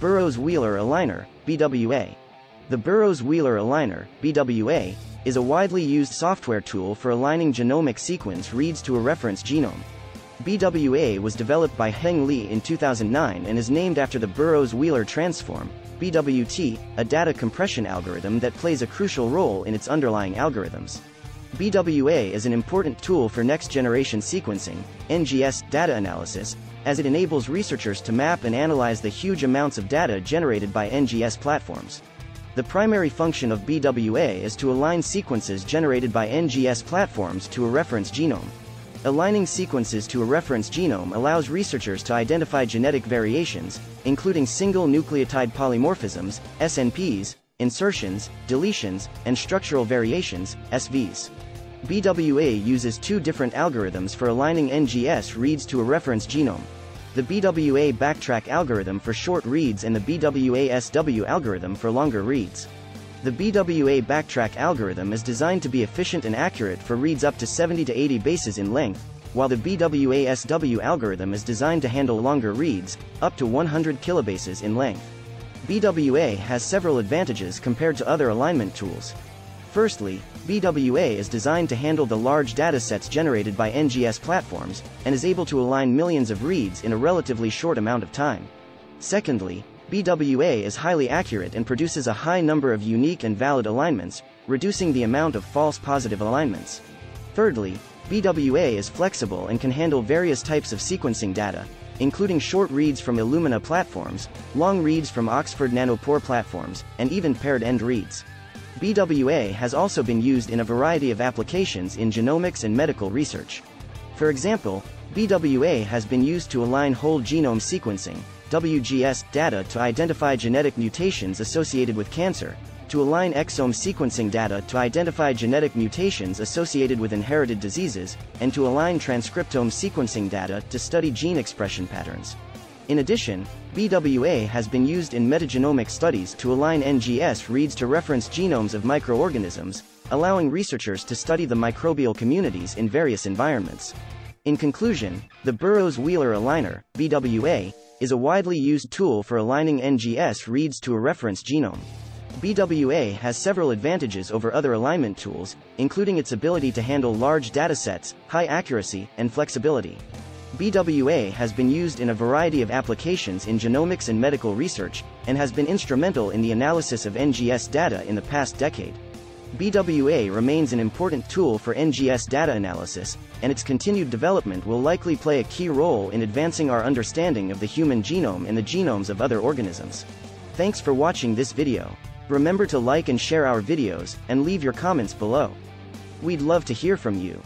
Burrows-Wheeler Aligner, BWA. The Burrows-Wheeler Aligner, BWA, is a widely used software tool for aligning genomic sequence reads to a reference genome. BWA was developed by Heng Li in 2009 and is named after the Burrows-Wheeler transform, BWT, a data compression algorithm that plays a crucial role in its underlying algorithms. BWA is an important tool for next-generation sequencing, NGS, data analysis, as it enables researchers to map and analyze the huge amounts of data generated by NGS platforms. The primary function of BWA is to align sequences generated by NGS platforms to a reference genome. Aligning sequences to a reference genome allows researchers to identify genetic variations, including single nucleotide polymorphisms, SNPs, insertions, deletions, and structural variations, SVs. BWA uses two different algorithms for aligning NGS reads to a reference genome. The BWA backtrack algorithm for short reads and the BWA SW algorithm for longer reads. The BWA backtrack algorithm is designed to be efficient and accurate for reads up to 70 to 80 bases in length, while the BWA SW algorithm is designed to handle longer reads, up to 100 kilobases in length. BWA has several advantages compared to other alignment tools. Firstly, BWA is designed to handle the large datasets generated by NGS platforms, and is able to align millions of reads in a relatively short amount of time. Secondly, BWA is highly accurate and produces a high number of unique and valid alignments, reducing the amount of false positive alignments. Thirdly, BWA is flexible and can handle various types of sequencing data, including short reads from Illumina platforms, long reads from Oxford Nanopore platforms, and even paired end reads. BWA has also been used in a variety of applications in genomics and medical research. For example, BWA has been used to align whole genome sequencing, WGS, data to identify genetic mutations associated with cancer, to align exome sequencing data to identify genetic mutations associated with inherited diseases, and to align transcriptome sequencing data to study gene expression patterns. In addition, BWA has been used in metagenomic studies to align NGS reads to reference genomes of microorganisms, allowing researchers to study the microbial communities in various environments. In conclusion, the Burrows-Wheeler Aligner, BWA, is a widely used tool for aligning NGS reads to a reference genome. BWA has several advantages over other alignment tools, including its ability to handle large datasets, high accuracy, and flexibility. BWA has been used in a variety of applications in genomics and medical research, and has been instrumental in the analysis of NGS data in the past decade. BWA remains an important tool for NGS data analysis, and its continued development will likely play a key role in advancing our understanding of the human genome and the genomes of other organisms. Thanks for watching this video. Remember to like and share our videos, and leave your comments below. We'd love to hear from you.